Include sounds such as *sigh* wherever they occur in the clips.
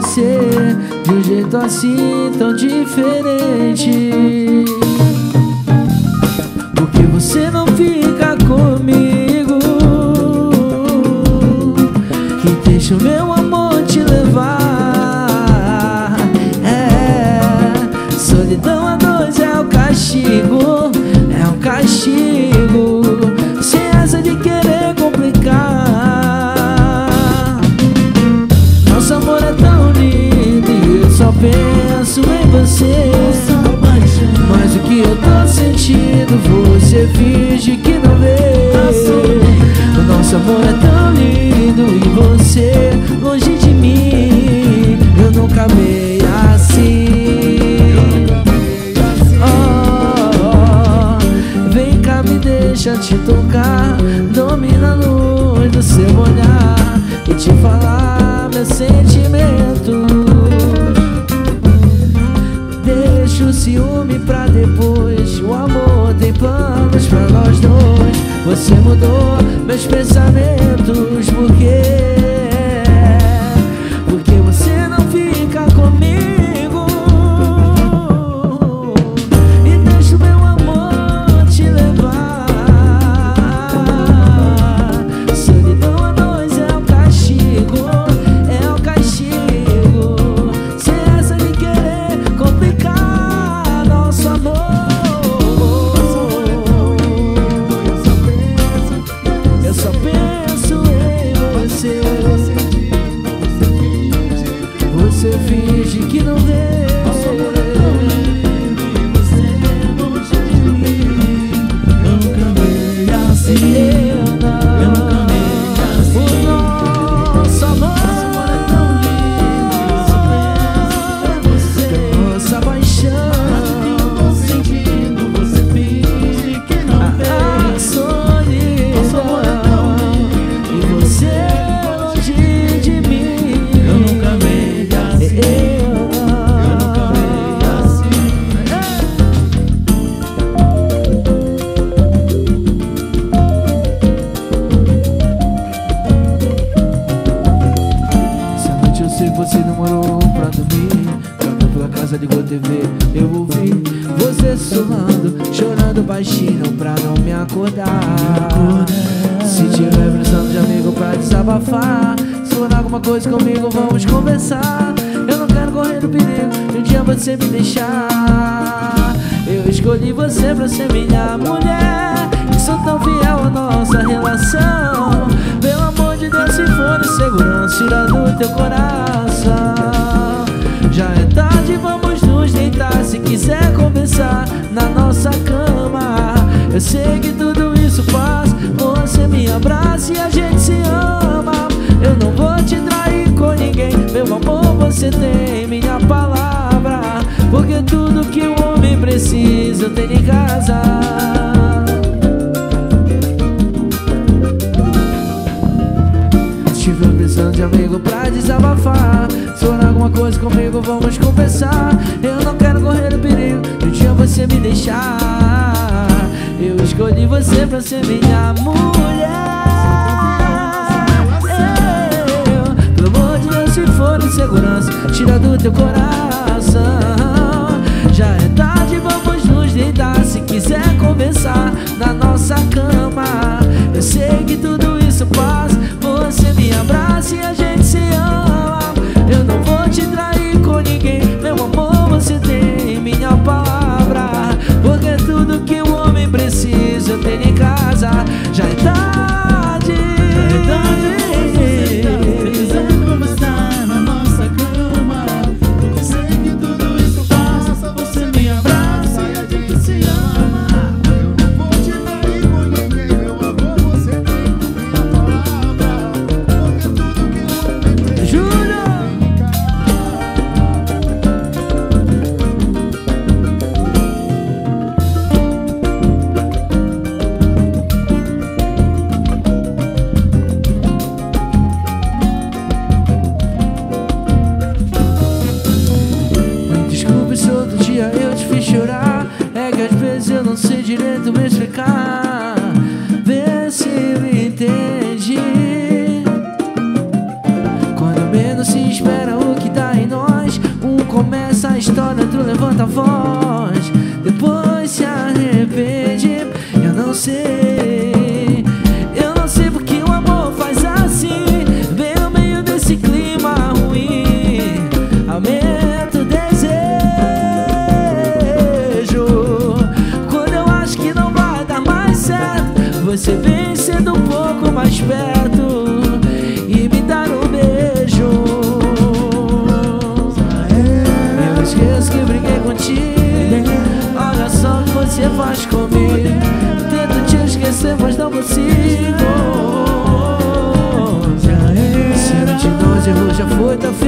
você de um jeito assim tão diferente. 全部都 Eu sei que tudo isso faz Você me abraça e a gente se ama. Eu não vou te trair com ninguém. Meu amor, você tem minha palavra. Porque tudo que o um homem precisa eu tenho em casa. Estive precisando de amigo pra desabafar. Se for alguma coisa comigo, vamos conversar. Eu não quero correr o perigo de um dia você me deixar. Escolhi você pra ser minha mulher. Eu, Pelo amor de Deus, se for insegurança Tira do teu coração. Já é tarde, vamos nos deitar Se quiser conversar na nossa cama. Eu sei que tudo isso passa Você me abraça e a gente se ama. Eu não vou te trair com ninguém Meu amor, você tem minha palavra. Porque tudo que eu preciso, eu tenho em casa. Já é tarde. Eu não sei. você faz comigo. Tento te esquecer, mas não consigo. Já era Se eu te dou, já foi, tá feio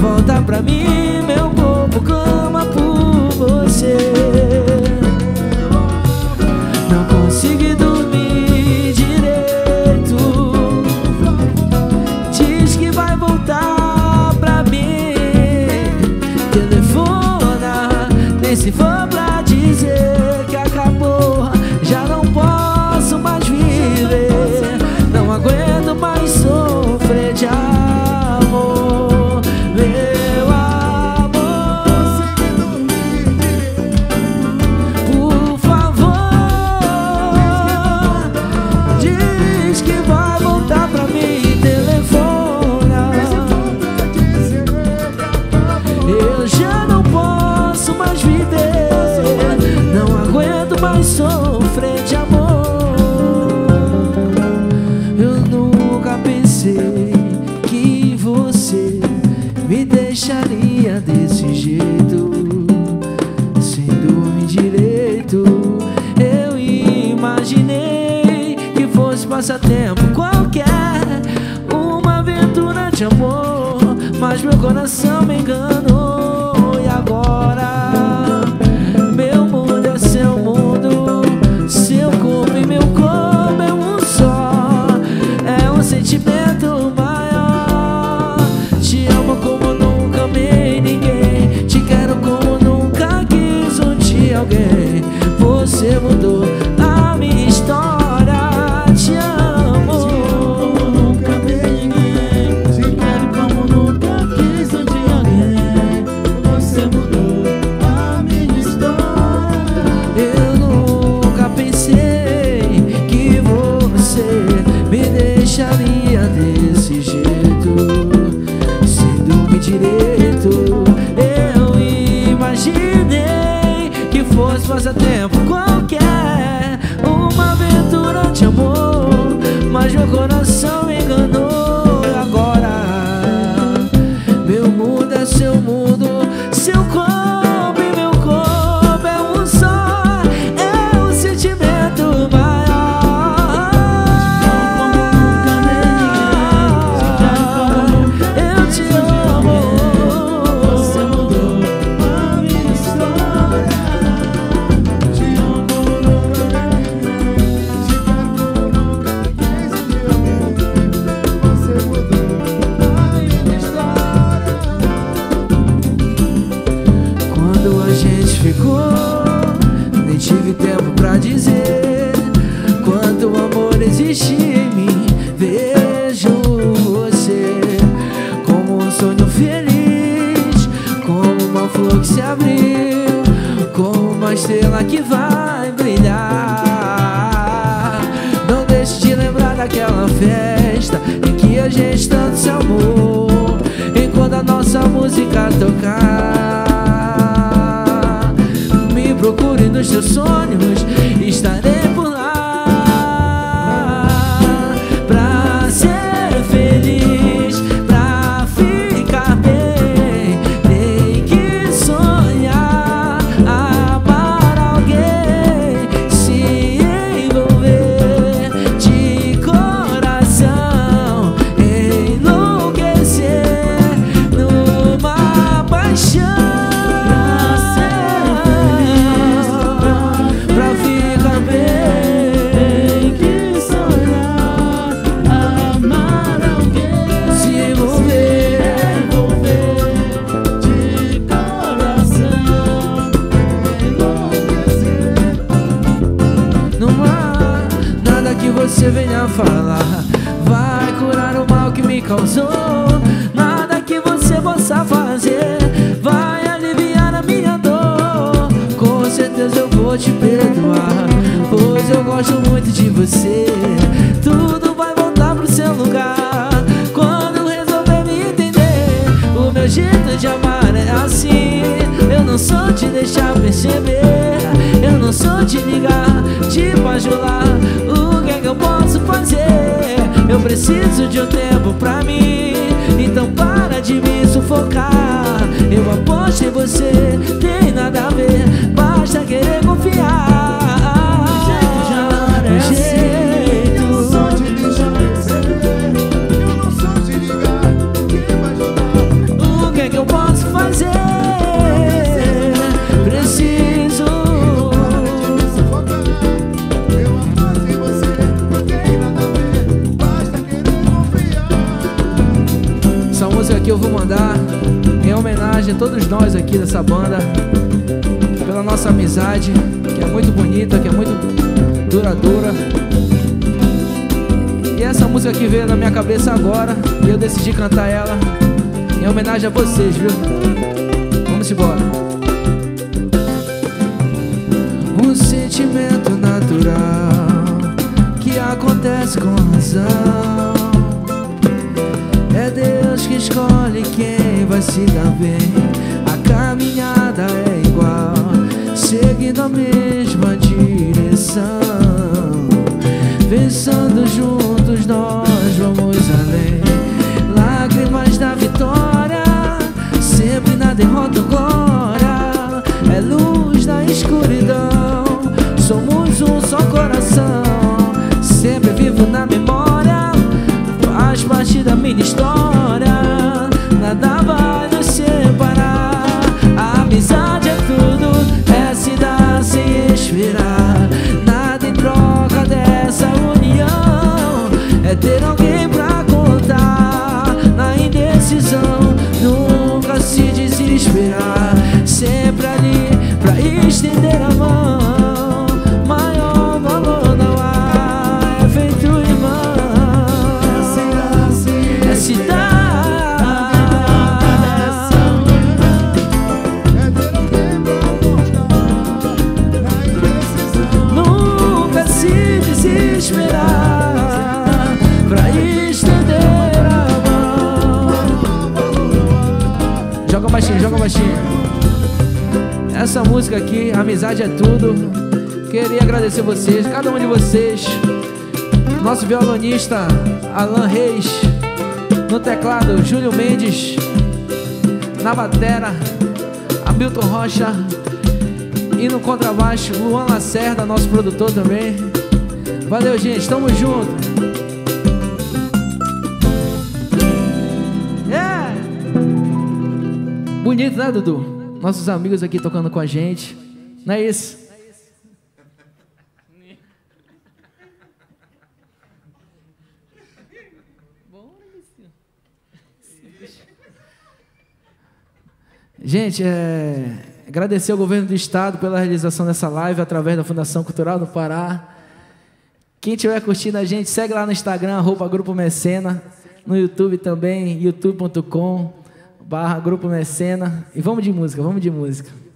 volta pra mim. amor, mas meu coração me enganou. Preciso de um tempo pra mim. Então para de me sufocar. Eu aposto em você, aqui eu vou mandar em homenagem a todos nós aqui dessa banda Pela nossa amizade, que é muito bonita, que é muito duradoura. E essa música aqui veio na minha cabeça agora E eu decidi cantar ela em homenagem a vocês, viu? Vamos embora. Um sentimento natural Que acontece com razão escolhe quem vai se dar bem. A caminhada é igual, seguindo a mesma direção. Pensando juntos, nós vamos além. Lágrimas da vitória, sempre na derrota, glória. É luz na escuridão, somos um só coração. Sempre vivo na memória é Tudo. Queria agradecer vocês, cada um de vocês. Nosso violonista Alan Reis. No teclado, Júlio Mendes. Na batera, Hamilton Rocha. E no contrabaixo, Luan Lacerda, nosso produtor também. Valeu, gente. Tamo junto. É! Bonito, né, Dudu? Nossos amigos aqui tocando com a gente. Não é isso? Gente, é, agradecer ao governo do estado pela realização dessa live através da Fundação Cultural do Pará. Quem estiver curtindo a gente, segue lá no Instagram, arroba Grupo Mecena, no YouTube também, youtube.com barra Grupo Mecena. E vamos de música, vamos de música.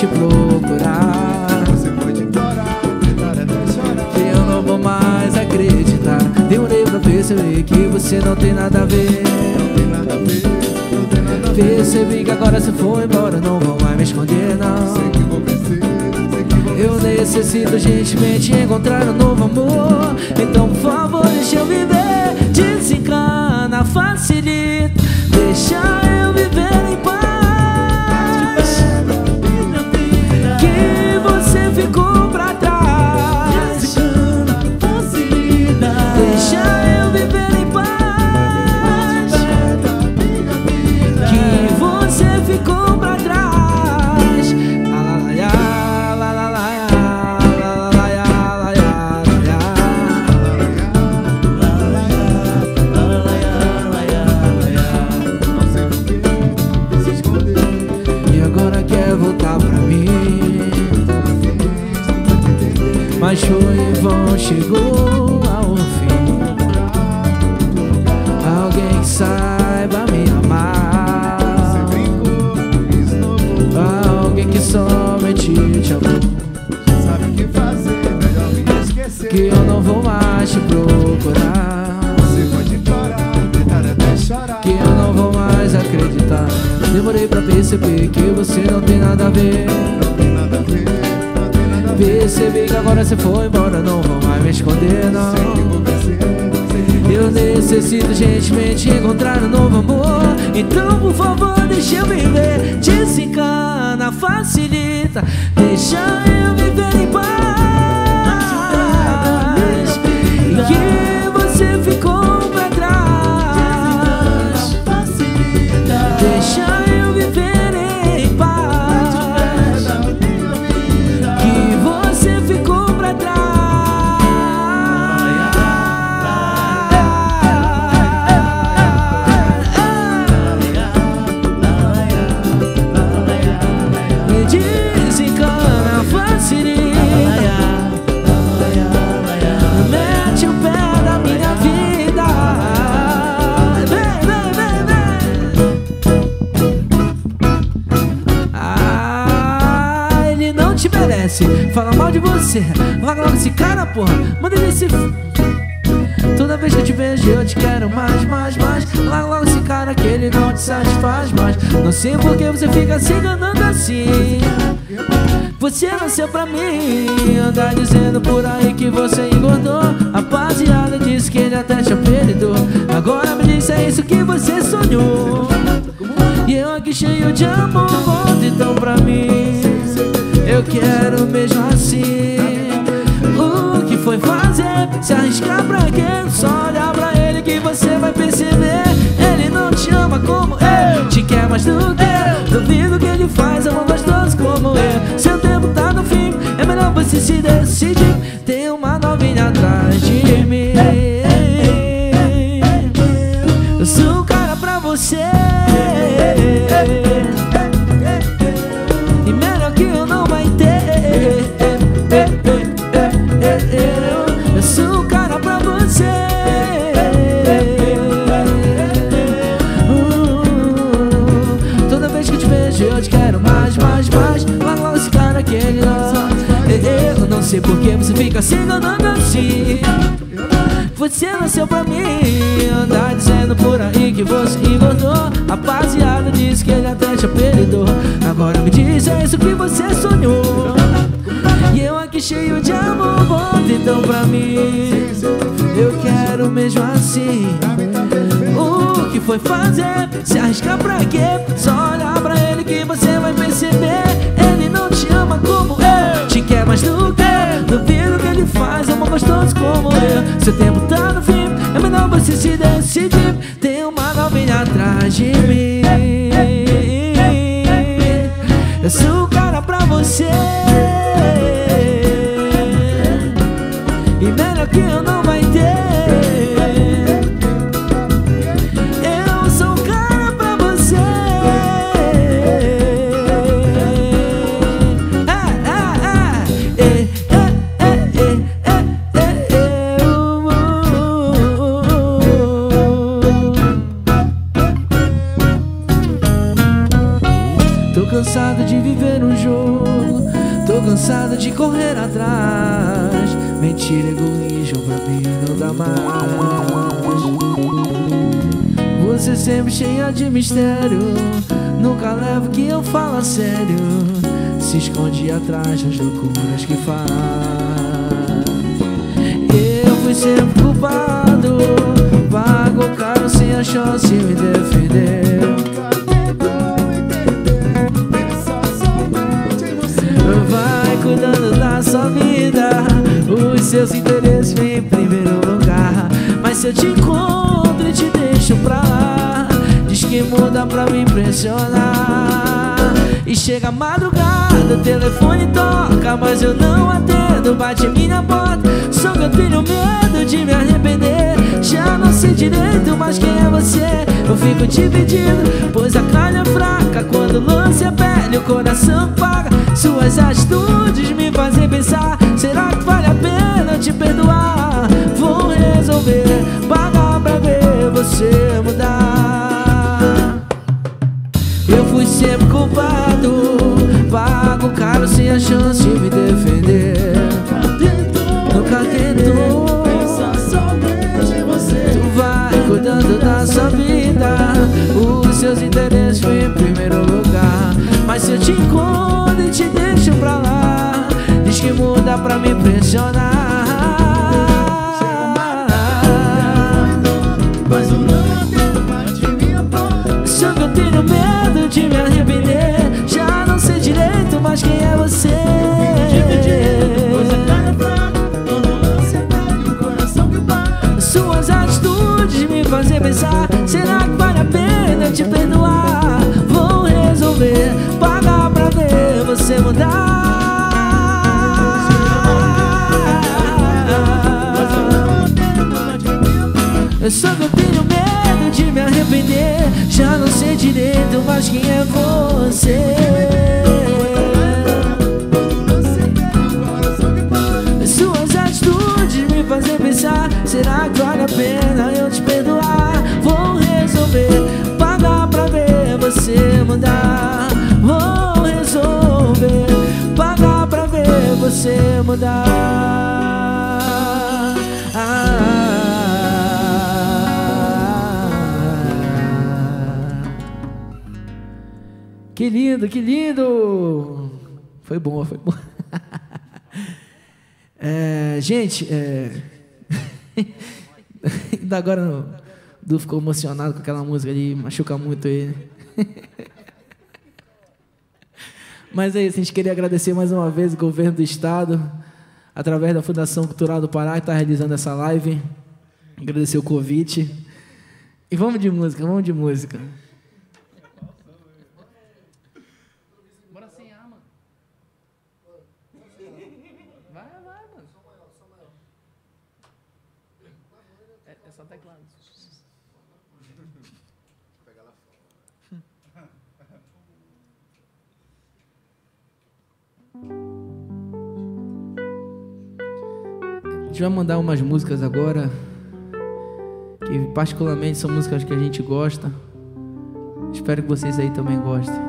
te procurar. Você pode implorar, tentar até chorar. Que eu não vou mais acreditar. Demorei pra perceber que você não tem nada a ver. Não tem nada a ver, não tem nada a ver. Percebi que agora se for embora, não vou mais me esconder, não. Sei que vou crescer, sei que vou Eu necessito gentilmente encontrar um novo amor. Então, por favor, deixa eu viver. Desencana, facilita. Deixa eu viver em paz. Chegou ao fim. Alguém que saiba me amar. Alguém que somente te amou. Sabe o que fazer, melhor me esquecer. Que eu não vou mais te procurar. Você pode parar, tentar até chorar. Que eu não vou mais acreditar. Demorei pra perceber que você não tem nada a ver. Não tem nada a ver, Percebi que agora você foi embora Não vou mais me esconder, não. Eu necessito urgentemente encontrar um novo amor. Então por favor deixa eu viver. Desencana, facilita. Deixa eu viver em paz. Que você ficou merece Fala mal de você. Larga logo esse cara, porra. Manda ele se... Toda vez que eu te vejo eu te quero mais, mais, mais. Larga logo esse cara que ele não te satisfaz mais. Não sei por que você fica se enganando assim. Você nasceu pra mim. Anda dizendo por aí que você engordou. Rapaziada disse que ele até te apelidou. Agora me diz é isso que você sonhou. E eu aqui cheio de amor Volta então pra mim Eu quero mesmo assim. O que foi fazer? Se arriscar pra quê? Só olhar pra ele que você vai perceber. Ele não te ama como eu. Te quer mais do que eu. Duvido que ele faz amor gostoso como eu. Seu tempo tá no fim. É melhor você se decidir. Tem uma novinha atrás sei por que você fica se enganando assim? Você nasceu pra mim Andar dizendo por aí que você engordou. Rapaziada disse que ele até te apelidou. Agora me diz, é isso que você sonhou. E eu aqui cheio de amor Volta então pra mim. Eu quero mesmo assim. O que foi fazer? Se arriscar pra quê? Só olhar pra ele que você vai perceber como eu. Seu tempo tá no fim É melhor você se decidir mistério. Nunca levo que eu falo sério. Se esconde atrás das loucuras que faz. Eu fui sempre culpado. Pago caro sem a chance de me defender. Vai cuidando da sua vida. Os seus interesses vêm em primeiro lugar. Mas se eu te encontro e te deixo pra lá, que muda pra me impressionar. E chega a madrugada, o telefone toca, mas eu não atendo. Bate minha porta, só que eu tenho medo de me arrepender. Já não sei direito, mas quem é você? Eu fico te pedindo, pois a carne é fraca. Quando lance a pele, o coração paga. Suas atitudes me fazem pensar: será que vale a pena te perdoar? Vou resolver, pagar pra ver você mudar. Sempre culpado, pago caro sem a chance de me defender. Nunca tentou. Tu vai cuidando da sua vida Os seus interesses vêm em primeiro lugar Mas se eu te encontro e te deixo pra lá Diz que muda pra me impressionar lindo, que lindo! Foi bom, foi bom. *laughs* É, gente, é... *laughs* ainda agora o Du ficou emocionado com aquela música ali, machuca muito ele. *laughs* Mas é isso, a gente queria agradecer mais uma vez o governo do estado, através da Fundação Cultural do Pará, que está realizando essa live. Agradecer o convite. E vamos de música, vamos de música. Gente vai mandar umas músicas agora que particularmente são músicas que a gente gosta. Espero que vocês aí também gostem.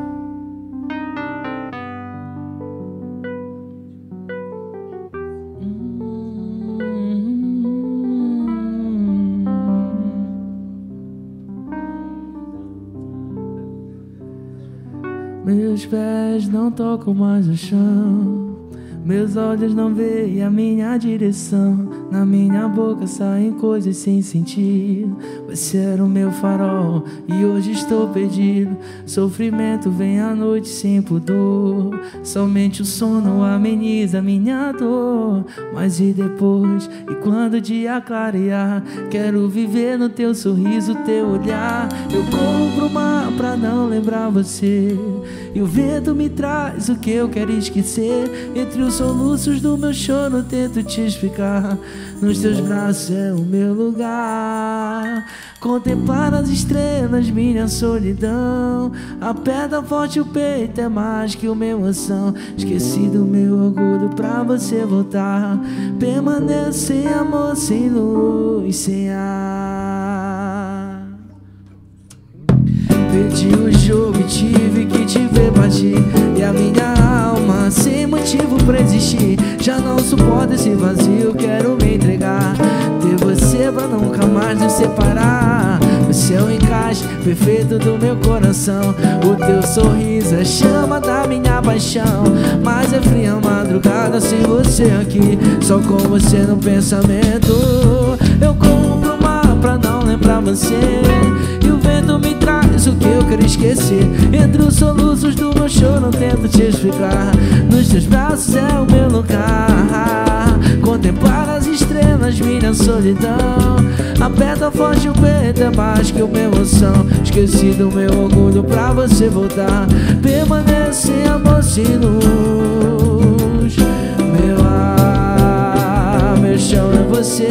Meus pés não tocam mais o chão. Meus olhos não veem a minha direção. Na minha boca saem coisas sem sentido. Você era o meu farol e hoje estou perdido. Sofrimento vem à noite sem pudor. Somente o sono ameniza minha dor. Mas e depois? E quando o dia clarear? Quero viver no teu sorriso, teu olhar. Eu corro pro mar pra não lembrar você. E o vento me traz o que eu quero esquecer. Entre os soluços do meu choro, tento te explicar. Nos teus braços é o meu lugar. Contemplar as estrelas, minha solidão. Aperta forte o peito, é mais que uma emoção. Esqueci do meu orgulho pra você voltar. Permaneço sem amor, sem luz, sem ar. Perdi o jogo e tive que te ver partir E a minha motivo pra existir Já não suporto esse vazio, quero me entregar Ter você pra nunca mais nos separar O seu encaixe perfeito do meu coração. O teu sorriso é chama da minha paixão. Mas é fria madrugada sem você aqui, só com você no pensamento. Eu compro uma pra não lembrar você. E o vento me traz o que eu quero esquecer. Entre os soluços do meu choro, não tento te explicar. Nos teus braços é o meu lugar. Contemplar as estrelas, minha solidão. Aperta forte o peito, é mais que uma emoção. Esqueci do meu orgulho pra você voltar. Permanece amor sem luz. Meu ar, meu chão é você.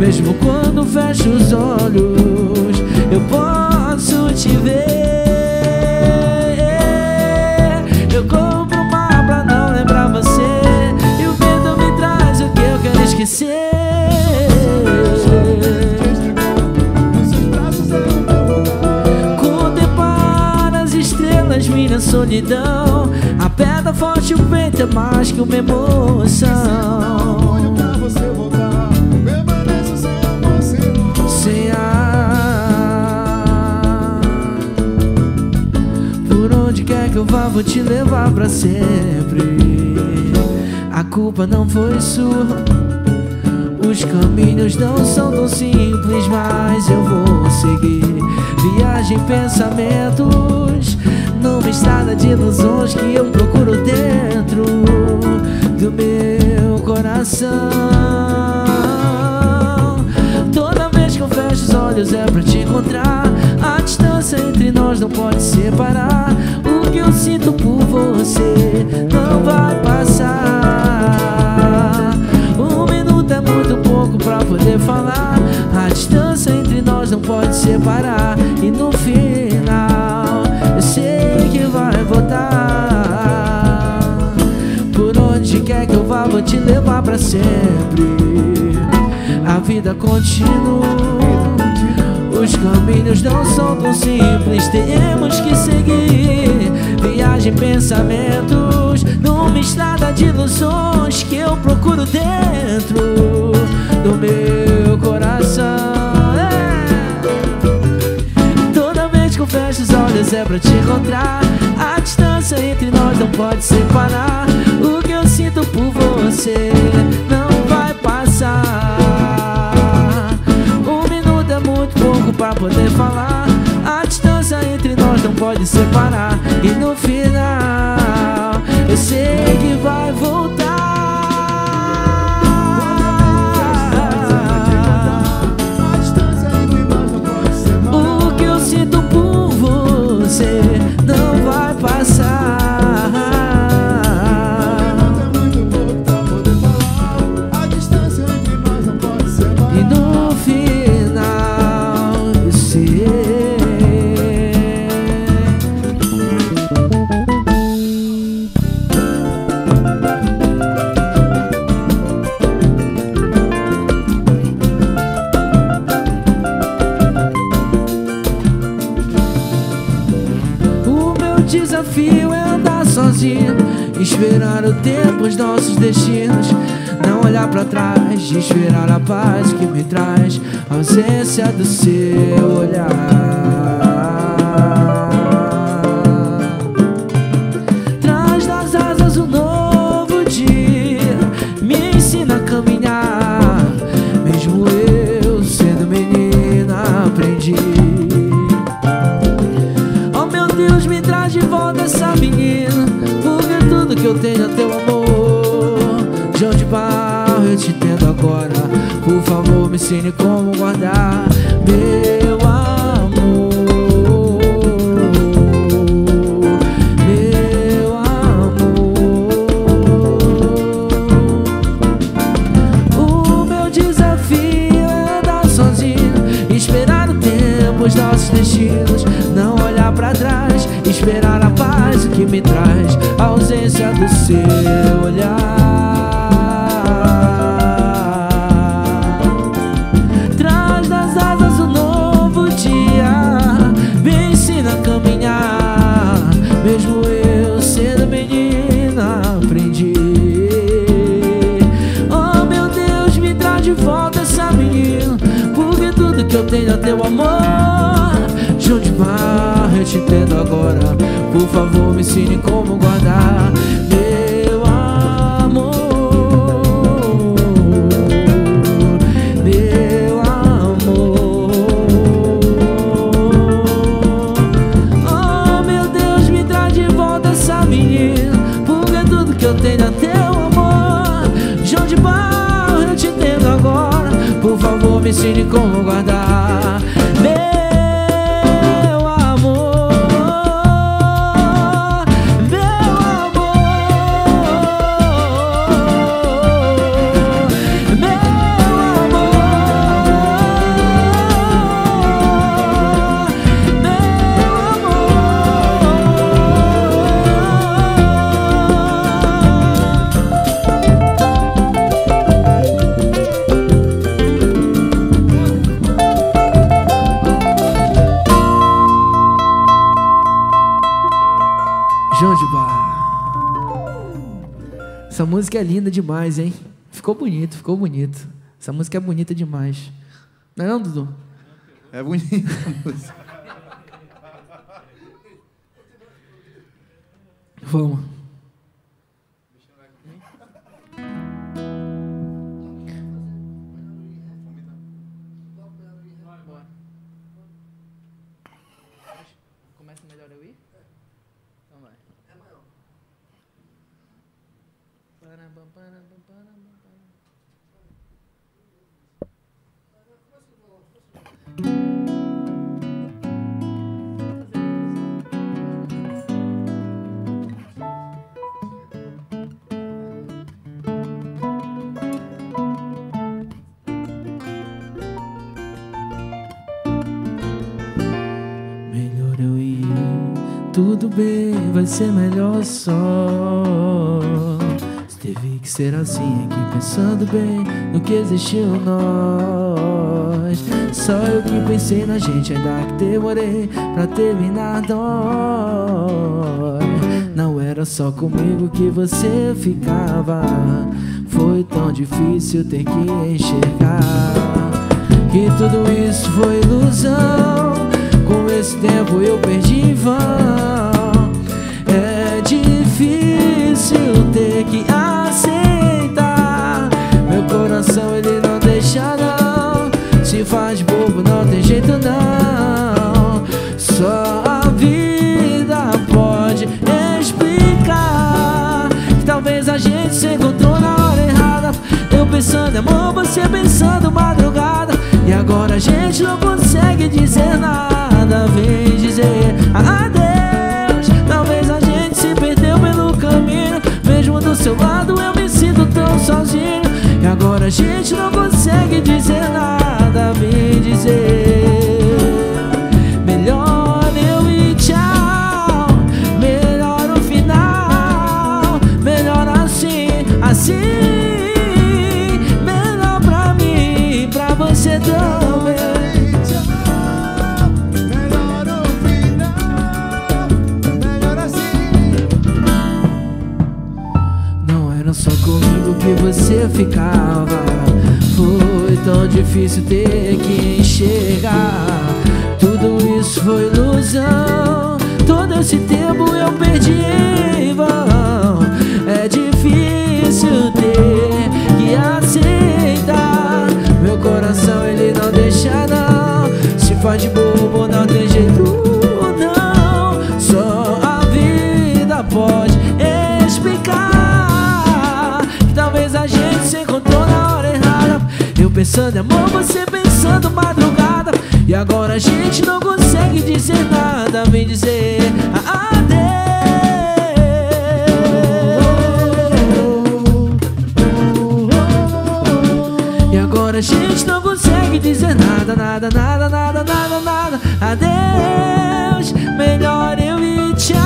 Mesmo quando fecho os olhos, eu posso te ver. Eu compro uma pra não lembrar você. E o vento me traz o que eu quero esquecer. Minha solidão. Aperta forte o peito, é mais que uma emoção. Vou te levar pra sempre. A culpa não foi sua. Os caminhos não são tão simples, mas eu vou seguir. Viagem, pensamentos, numa estrada de ilusões que eu procuro dentro do meu coração. Toda vez que eu fecho os olhos é pra te encontrar. A distância entre nós não pode separar. O que eu não vai passar. Um minuto é muito pouco pra poder falar. A distância entre nós não pode separar. E no final, eu sei que vai voltar. Por onde quer que eu vá, vou te levar pra sempre. A vida continua. Os caminhos não são tão simples, temos que seguir. Viagem, pensamentos, numa estrada de ilusões que eu procuro dentro do meu coração. É. Toda vez que eu fecho os olhos é pra te encontrar. A distância entre nós não pode separar. O que eu sinto por você não vai passar. Um minuto é muito pouco pra poder falar. A distância entre nós não pode separar. E no final, sei que vai voltar. Separar. O que eu sinto por você a ausência do seu olhar. Destinos Não olhar pra trás Esperar a paz que me traz A ausência do seu olhar agora. Por favor, me ensine como guardar meu amor. Meu amor. Oh, meu Deus, me traz de volta essa menina. Porque tudo que eu tenho é teu amor. João de barro, eu te entendo agora. Por favor, me ensine como guardar. Música é linda demais, hein? Ficou bonito, ficou bonito. Essa música é bonita demais. Não é não, Dudu? É bonita a música. Vamos. Bem, vai ser melhor só. Se teve que ser assim, aqui pensando bem no que existiu nós. Só eu que pensei na gente, ainda que demorei pra terminar nós. Não era só comigo que você ficava, foi tão difícil ter que enxergar que tudo isso foi ilusão. Com esse tempo eu perdi em vão. Encontrou na hora errada. Eu pensando amor, você pensando madrugada. E agora a gente não consegue dizer nada. Vem dizer adeus. Talvez a gente se perdeu pelo caminho. Mesmo do seu lado eu me sinto tão sozinho. E agora a gente não consegue dizer nada. Vem dizer que você ficava. Foi tão difícil ter que enxergar. Tudo isso foi ilusão. Todo esse tempo eu perdi em vão. É difícil ter que aceitar. Deixa não. Se faz de bobo, não tem jeito não. Só a vida pode explicar que talvez a gente se encontrou na hora errada. Eu pensando em amor, você pensando madrugada. E agora a gente não consegue dizer nada. Vem dizer adeus. Agora a gente não consegue dizer nada, nada, nada, nada, nada, nada. Adeus, melhor eu ir tchau.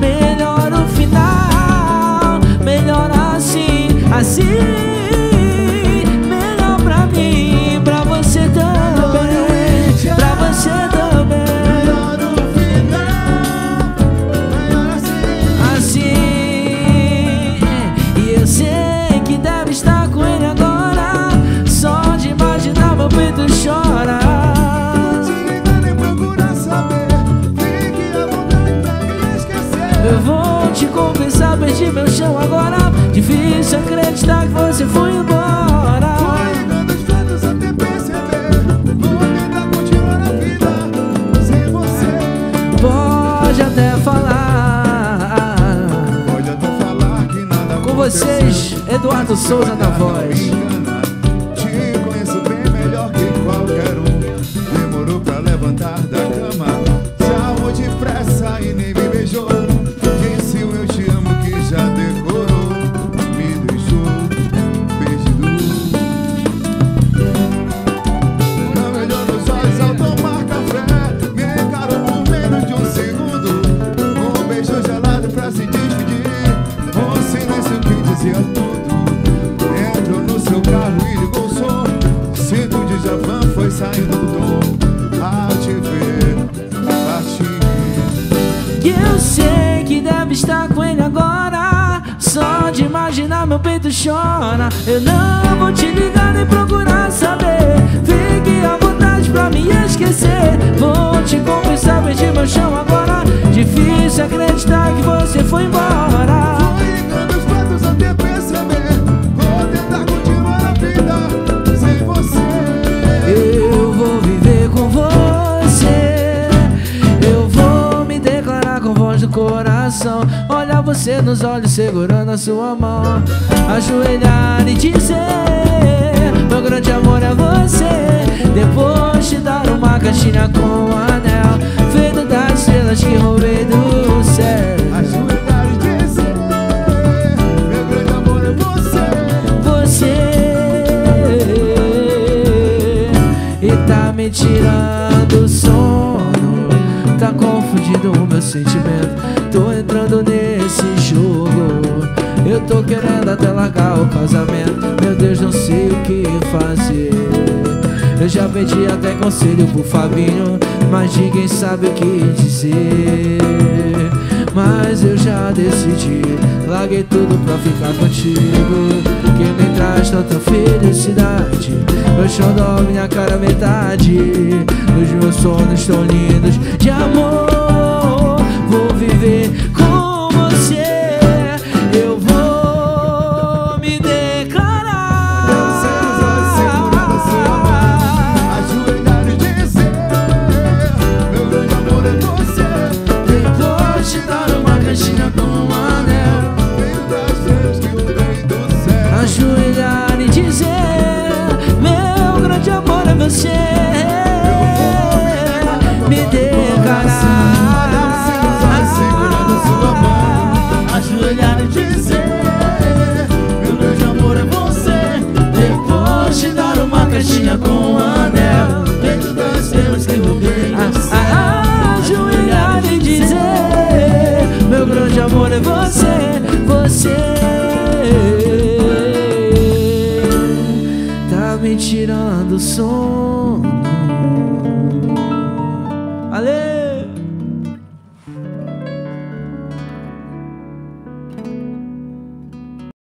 Melhor o final, melhor assim, assim. Eu sei que deve estar com ele agora. Só de imaginar meu peito chora. Eu não vou te ligar nem procurar saber. Fique à vontade pra me esquecer. Vou te confessar, perdi meu chão agora. Difícil acreditar que você foi embora. Foi ligando os fatos até perceber coração. Olhar você nos olhos, segurando a sua mão. Ajoelhar e dizer: Meu grande amor é você. Depois te dar uma caixinha com um anel. Feito das estrelas que roubei do céu. Ajoelhar e dizer Meu grande amor é você você E tá me tirando confundindo o meu sentimento. Tô entrando nesse jogo. Eu tô querendo até largar o casamento. Meu Deus, não sei o que fazer. Eu já pedi até conselho pro Fabinho Mas ninguém sabe o que dizer. Mas eu já decidi Larguei tudo pra ficar contigo. Que me traz tanta felicidade? Meu xodó, minha cara metade. Os meus sonhos tão lindos De amor Vou viver com caixinha com anel. Dentro das trevas que o rei do céu Ah, Ajoelhar e dizer Meu grande amor é você Você. Tá me tirando o som